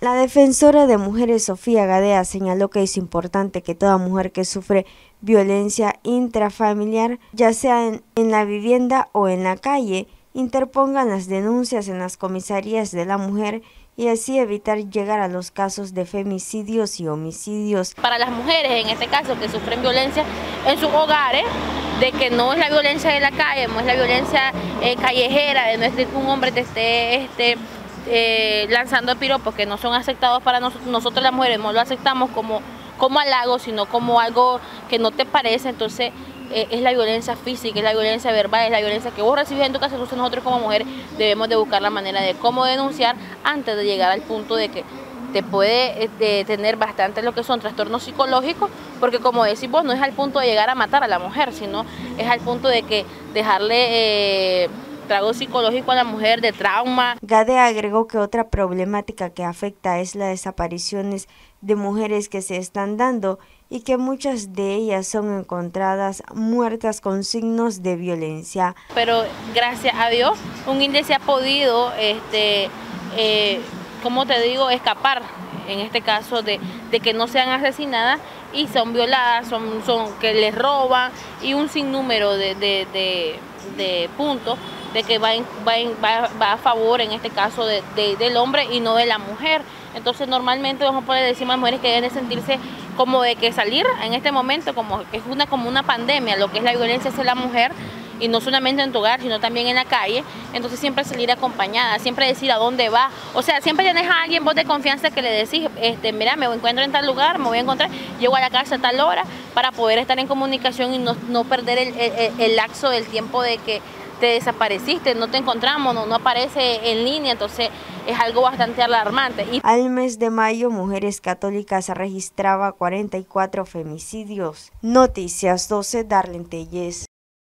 La defensora de mujeres Sofía Gadea señaló que es importante que toda mujer que sufre violencia intrafamiliar, ya sea en, la vivienda o en la calle, interpongan las denuncias en las comisarías de la mujer y así evitar llegar a los casos de femicidios y homicidios. Para las mujeres, en este caso, que sufren violencia en sus hogares, de que no es la violencia de la calle, no es la violencia eh, callejera, de no es que un hombre te esté... este, eh, lanzando piropos que no son aceptados para nosotros, nosotros las mujeres no lo aceptamos como, como halago, sino como algo que no te parece, entonces eh, es la violencia física, es la violencia verbal, es la violencia que vos recibís en tu casa, entonces nosotros como mujeres debemos de buscar la manera de cómo denunciar antes de llegar al punto de que te puede eh, tener bastante lo que son trastornos psicológicos, porque como decís vos, no es al punto de llegar a matar a la mujer, sino es al punto de que dejarle... trago psicológico a la mujer, de trauma. Gade agregó que otra problemática que afecta es las desapariciones de mujeres que se están dando y que muchas de ellas son encontradas muertas con signos de violencia. Pero gracias a Dios, un índice ha podido, este, eh, como te digo, escapar en este caso de, de, que no sean asesinadas y son violadas, son, son que les roban y un sinnúmero de, de, de, de puntos de que va, va, va, a favor en este caso de, del hombre y no de la mujer. Entonces normalmente vamos a poder decir a las mujeres que deben sentirse como de que salir en este momento como es una como una pandemia, lo que es la violencia hacia la mujer y no solamente en tu hogar, sino también en la calle, entonces siempre salir acompañada, siempre decir a dónde va, o sea, siempre tienes a alguien vos de confianza que le decís, este, mira, me encuentro en tal lugar, me voy a encontrar, llego a la casa a tal hora, para poder estar en comunicación y no, no perder el, el, el lapso del tiempo de que te desapareciste, no te encontramos, no, no aparece en línea, entonces es algo bastante alarmante. Y Al mes de mayo, Mujeres Católicas registraba 44 femicidios. Noticias 12, Darlene Telles.